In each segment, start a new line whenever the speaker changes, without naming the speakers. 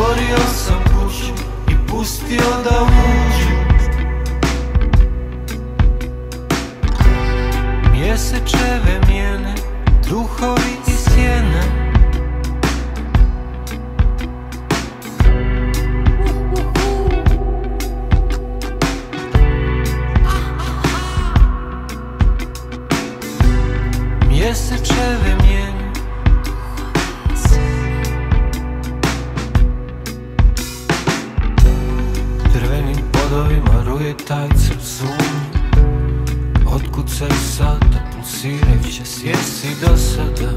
Otvorio sam kuću i pustio da uđu ruje taj crv zunji Otkucaj sata, pulsirajuće sjesi do sada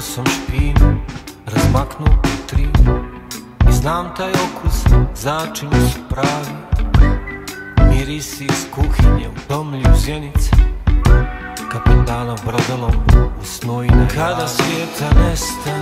Sam špinu, razmaknuo tri. I znam taj okus, začinju su pravi. Mirisi iz kuhinje, u domlju zjenice Kapetanom brodolom u snu i na Kada svijeta nestane,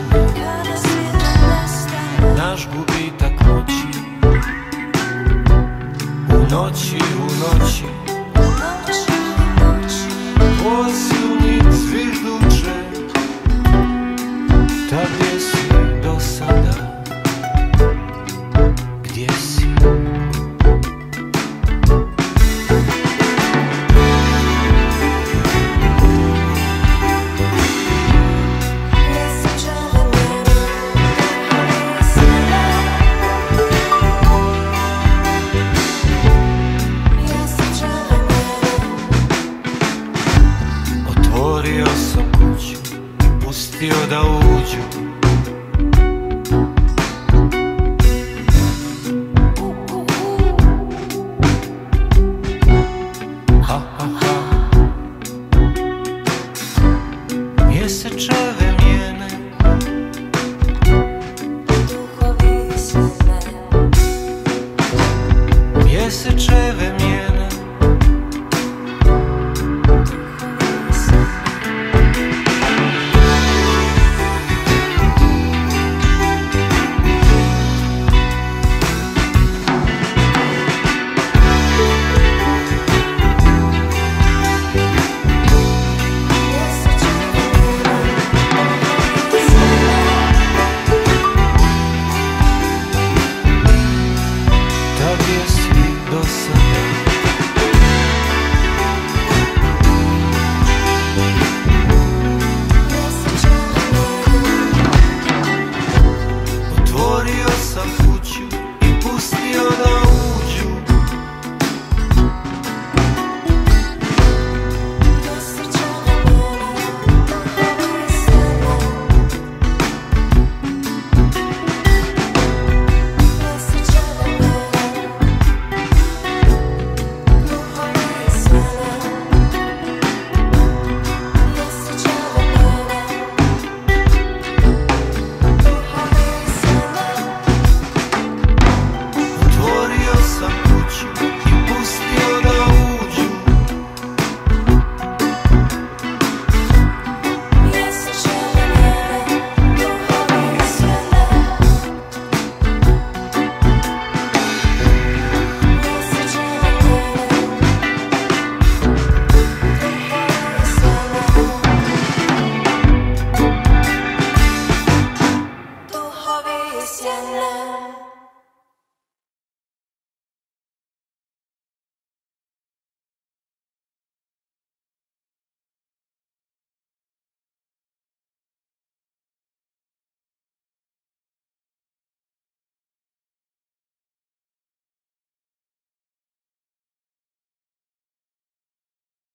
i pustio da uđu